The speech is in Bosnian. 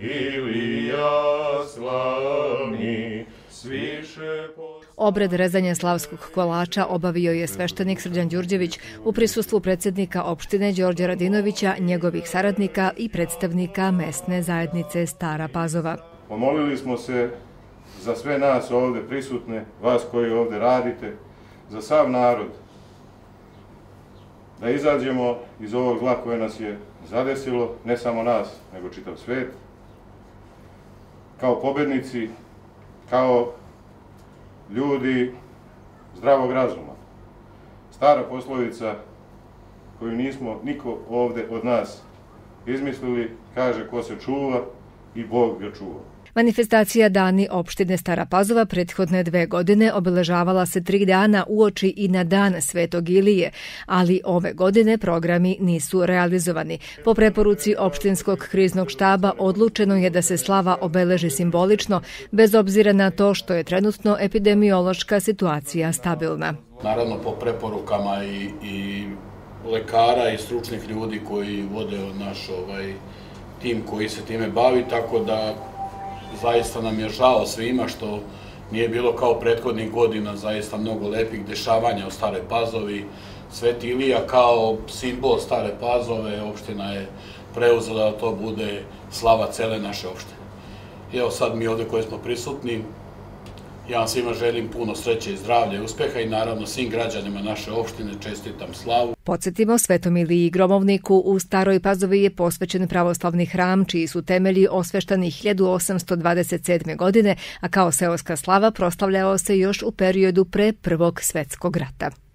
Ilija slavni, sviše Obred rezanja slavskog kolača obavio je sveštenik Srđan Đurđević u prisustvu predsjednika opštine Đorđe Radinovića, njegovih saradnika i predstavnika mesne zajednice Stara Pazova. Pomolili smo se za sve nas ovde prisutne, vas koji ovde radite, za sav narod, da izađemo iz ovog zla koje nas je zadesilo, ne samo nas, nego čitav svet, kao pobednici, kao ljudi zdravog razuma. Stara poslovica koju nismo niko ovde od nas izmislili, kaže ko se čuva i Bog ga čuva. Manifestacija Dani opštine Stara Pazova prethodne dve godine obeležavala se tri dana uoči i na dan Svetog Ilije, ali ove godine programi nisu realizovani. Po preporuci opštinskog kriznog štaba odlučeno je da se slava obeleži simbolično, bez obzira na to što je trenutno epidemiološka situacija stabilna. Naravno po preporukama i, i lekara i stručnih ljudi koji vode naš ovaj, tim koji se time bavi, tako da zaista nam je žao svima što nije bilo kao prethodnih godina zaista mnogo lepih dešavanja u Stare Pazovi. Sveti Ilija kao simbol Stare Pazove, opština je preuzela da to bude slava cele naše opštine. I evo sad mi ovde koji smo prisutni, Ja vam svima želim puno sreće i zdravlja i uspeha i naravno svim građanima naše opštine čestitam slavu. Podsjetimo, Svetom Iliji Gromovniku u Staroj Pazovi je posvećen pravoslavni hram, čiji su temelji osveštani 1827. godine, a kao seoska slava proslavljao se još u periodu pre Prvog svetskog rata.